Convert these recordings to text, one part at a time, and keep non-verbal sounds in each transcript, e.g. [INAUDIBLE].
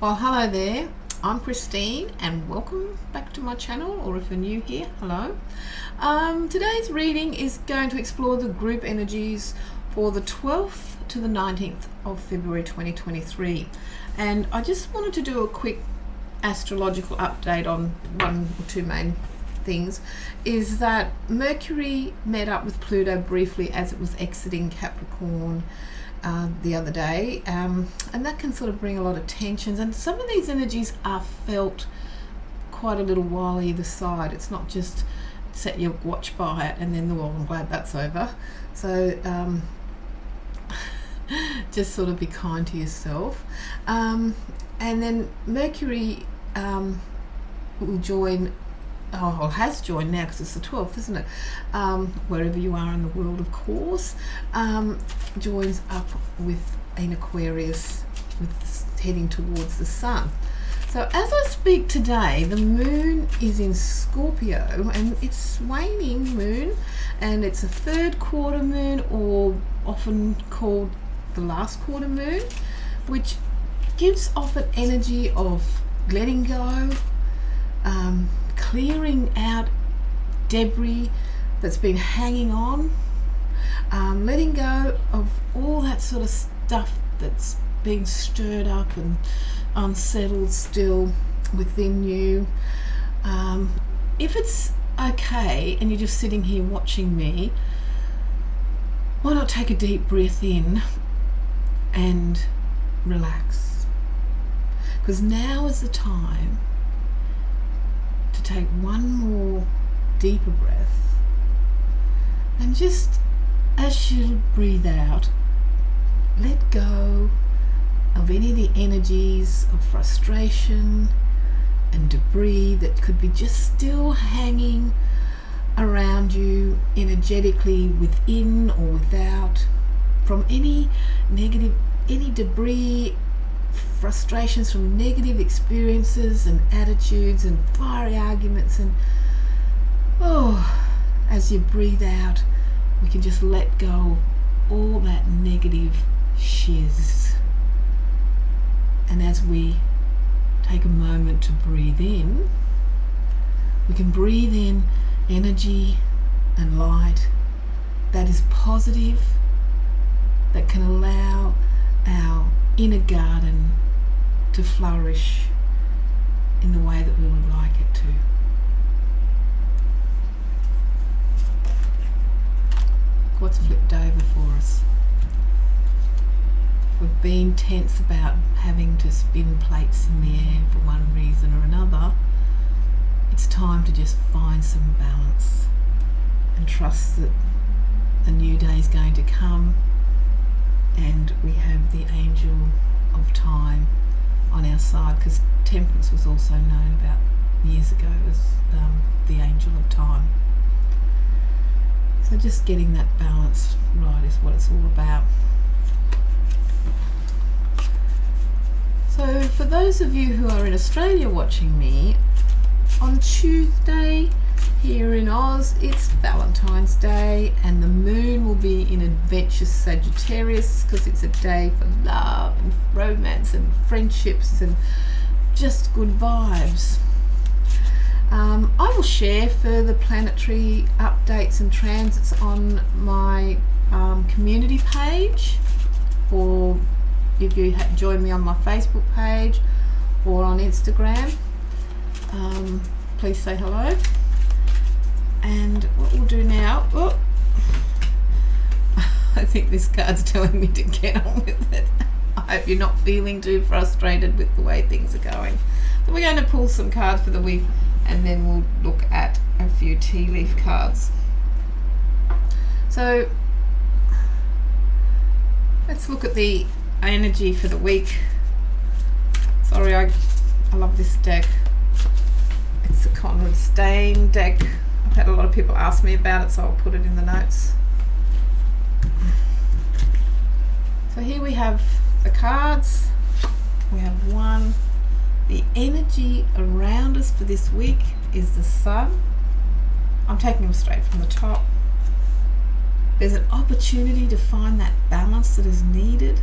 Well, hello there. I'm Christine, and welcome back to my channel. Or if you're new here, hello. Um, today's reading is going to explore the group energies for the 12th to the 19th of February 2023. And I just wanted to do a quick astrological update on one or two main things is that Mercury met up with Pluto briefly as it was exiting Capricorn uh, the other day, um, and that can sort of bring a lot of tensions. And some of these energies are felt quite a little while either side. It's not just set your watch by it and then, well, I'm glad that's over. So um, [LAUGHS] just sort of be kind to yourself. Um, and then Mercury um, will join oh, well, has joined now because it's the 12th, isn't it? Um, wherever you are in the world, of course, um, joins up with an Aquarius with heading towards the sun. So as I speak today, the moon is in Scorpio and it's waning moon and it's a third quarter moon or often called the last quarter moon, which gives off an energy of letting go, um, clearing out debris that's been hanging on, um, letting go of all that sort of stuff that's been stirred up and unsettled still within you. Um, if it's okay and you're just sitting here watching me, why not take a deep breath in and relax? Because now is the time to take one more deeper breath and just as you breathe out, let go of any of the energies of frustration and debris that could be just still hanging around you energetically within or without from any negative any debris frustrations from negative experiences and attitudes and fiery arguments and oh as you breathe out we can just let go of all that negative shiz. And as we take a moment to breathe in we can breathe in energy and light that is positive that can allow our inner garden to flourish in the way that we would like it to. What's flipped over for us? We've been tense about having to spin plates in the air for one reason or another. It's time to just find some balance and trust that a new day is going to come and we have the angel of time on our side because temperance was also known about years ago as um, the angel of time. So just getting that balance right is what it's all about. So for those of you who are in Australia watching me, on Tuesday here in Oz, it's Valentine's Day, and the moon will be in Adventure Sagittarius because it's a day for love and romance and friendships and just good vibes. Um, I will share further planetary updates and transits on my um, community page, or if you join me on my Facebook page or on Instagram. Um, please say hello and what we'll do now oh, [LAUGHS] I think this card's telling me to get on with it. I hope you're not feeling too frustrated with the way things are going. So we're going to pull some cards for the week and then we'll look at a few tea leaf cards. So let's look at the energy for the week. Sorry I, I love this deck. It's a Conrad Steyn deck I've had a lot of people ask me about it, so I'll put it in the notes. So here we have the cards. We have one. The energy around us for this week is the sun. I'm taking them straight from the top. There's an opportunity to find that balance that is needed.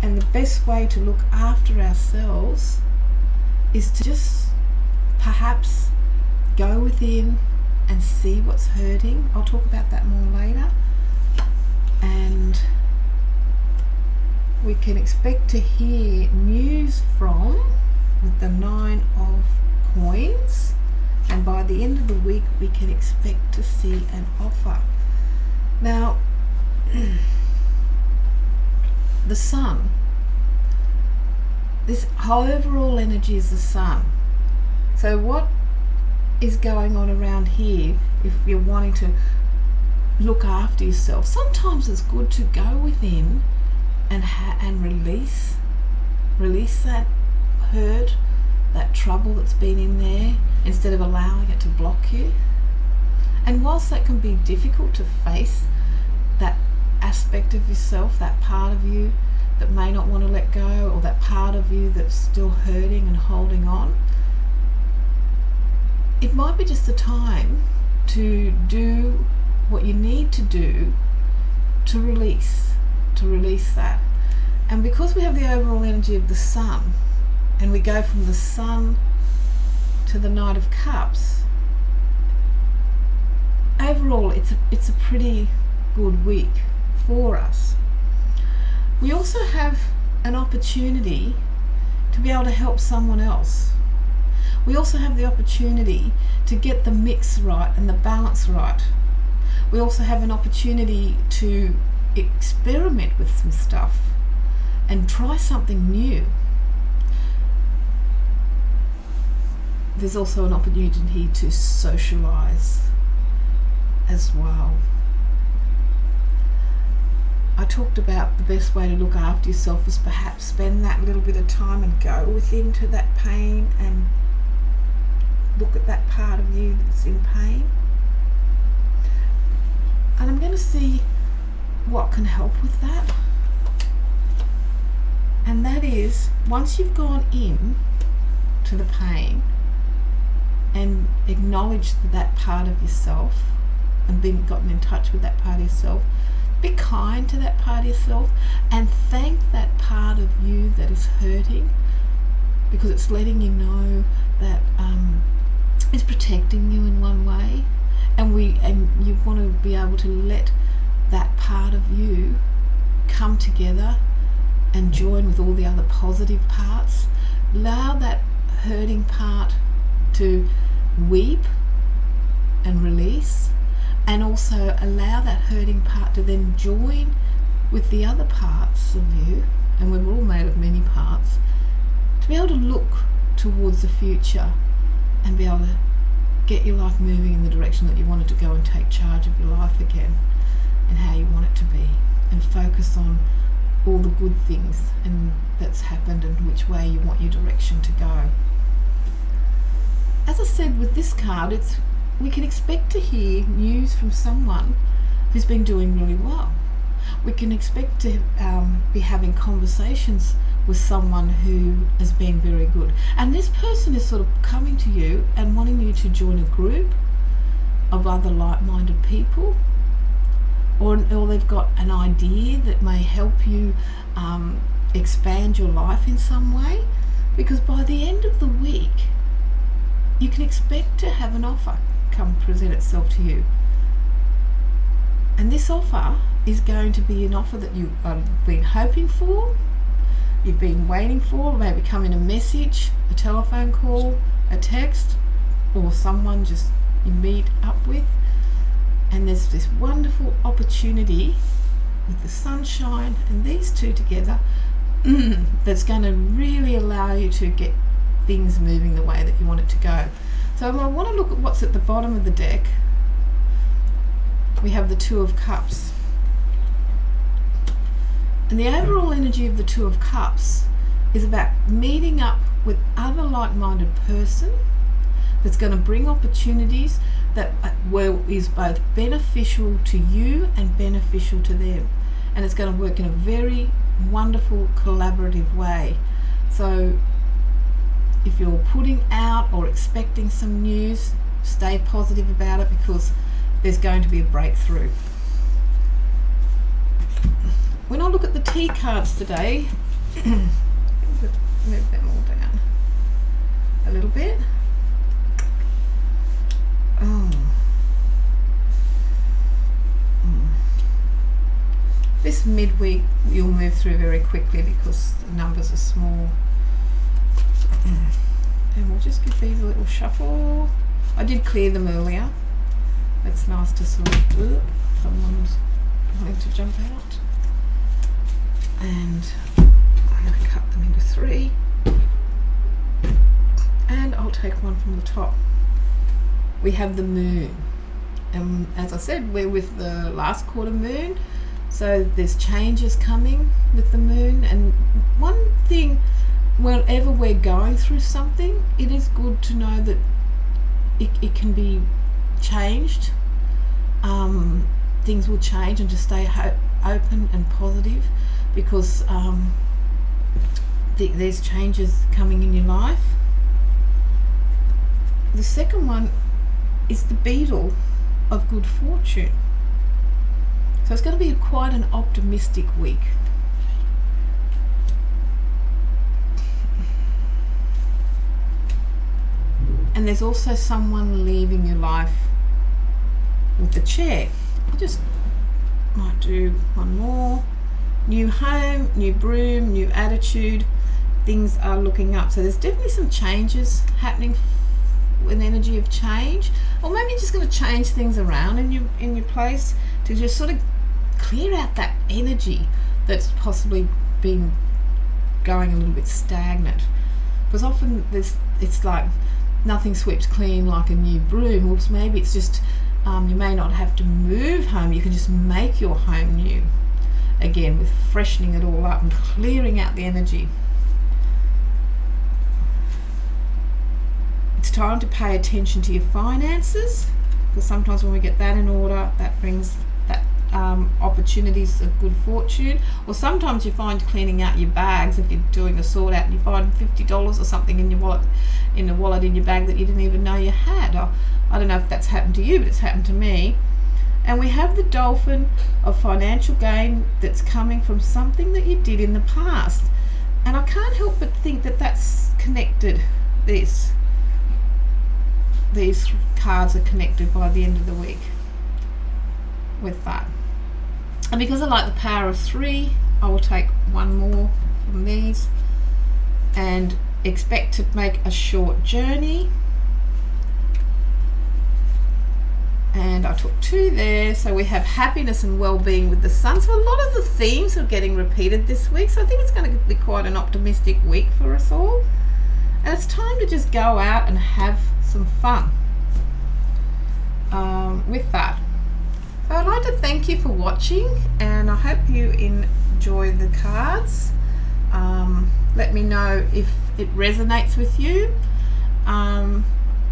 And And the best way to look after ourselves is to just perhaps go within and see what's hurting. I'll talk about that more later. And we can expect to hear news from with the nine of coins and by the end of the week we can expect to see an offer now [CLEARS THROAT] the sun this overall energy is the sun so what is going on around here if you're wanting to look after yourself? Sometimes it's good to go within and and release release that hurt that trouble that's been in there instead of allowing it to block you. And whilst that can be difficult to face that aspect of yourself that part of you that may not want to let go or that part of you that's still hurting and holding on it might be just the time to do what you need to do to release to release that. And because we have the overall energy of the sun, and we go from the sun to the Knight of Cups, overall it's a, it's a pretty good week for us. We also have an opportunity to be able to help someone else. We also have the opportunity to get the mix right and the balance right. We also have an opportunity to experiment with some stuff and try something new. There's also an opportunity to socialize as well. I talked about the best way to look after yourself is perhaps spend that little bit of time and go within to that pain and look at that part of you that's in pain. And I'm going to see what can help with that. And that is once you've gone in to the pain and acknowledged that part of yourself and been gotten in touch with that part of yourself, be kind to that part of yourself and thank that part of you that is hurting because it's letting you know that um, it's protecting you in one way and we and you want to be able to let that part of you come together and join with all the other positive parts. Allow that hurting part to weep and release, and also allow that hurting part to then join with the other parts of you, and we're all made of many parts, to be able to look towards the future and be able to get your life moving in the direction that you wanted to go and take charge of your life again and how you want it to be and focus on all the good things and that's happened and which way you want your direction to go. As I said with this card, it's we can expect to hear news from someone who's been doing really well. We can expect to um, be having conversations with someone who has been very good. And this person is sort of coming to you and wanting you to join a group of other like minded people or, or they've got an idea that may help you um, expand your life in some way. Because by the end of the week, you can expect to have an offer come present itself to you. And this offer is going to be an offer that you've been hoping for, you've been waiting for, maybe coming in a message, a telephone call, a text, or someone just you meet up with and there's this wonderful opportunity with the sunshine and these two together [CLEARS THROAT] that's going to really allow you to get things moving the way that you want it to go. So I want to look at what's at the bottom of the deck. We have the Two of Cups. And the overall energy of the Two of Cups is about meeting up with other like-minded person that's going to bring opportunities that uh, is both beneficial to you and beneficial to them. And it's going to work in a very wonderful collaborative way. So if you're putting out or expecting some news, stay positive about it because there's going to be a breakthrough. When I look at the tea cards today, [COUGHS] move them all down a little bit. Oh. Mm. This midweek you'll move through very quickly because the numbers are small. And we'll just give these a little shuffle. I did clear them earlier. It's nice to sort of, someone's wanting to jump out. And I'm going to cut them into three. And I'll take one from the top. We have the moon. And as I said, we're with the last quarter moon. So there's changes coming with the moon. And one thing, whenever we're going through something, it is good to know that it, it can be changed. Um, things will change and to stay open and positive because um, th- there's changes coming in your life. The second one is the beetle of good fortune. So it's going to be quite an optimistic week. And there's also someone leaving your life with the chair. I just might do one more. New home, new broom, new attitude. Things are looking up. So there's definitely some changes happening with energy of change. Or maybe you're just going to change things around in your in your place to just sort of clear out that energy that's possibly been going a little bit stagnant. Because often there's it's like nothing sweeps clean like a new broom. Or maybe it's just um, you may not have to move home. You can just make your home new again with freshening it all up and clearing out the energy. It's time to pay attention to your finances because sometimes when we get that in order, that brings that um, opportunities of good fortune. Or sometimes you find cleaning out your bags if you're doing a sort out and you find fifty dollars or something in your wallet, in a wallet in your bag that you didn't even know you had. Or, I don't know if that's happened to you, but it's happened to me. And we have the dolphin of financial gain that's coming from something that you did in the past. And I can't help but think that that's connected. This. These cards are connected by the end of the week with that. And because I like the power of three, I will take one more from these and expect to make a short journey and I took two there. So we have happiness and well-being with the sun. So a lot of the themes are getting repeated this week. So I think it's going to be quite an optimistic week for us all. And it's time to just go out and have some fun um, with that. So I'd like to thank you for watching and I hope you enjoy the cards. Um, let me know if it resonates with you. Um,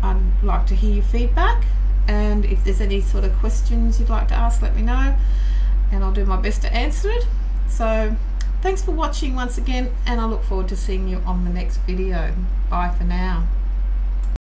I'd like to hear your feedback and if there's any sort of questions you'd like to ask let me know and I'll do my best to answer it. So thanks for watching once again and I look forward to seeing you on the next video. Bye for now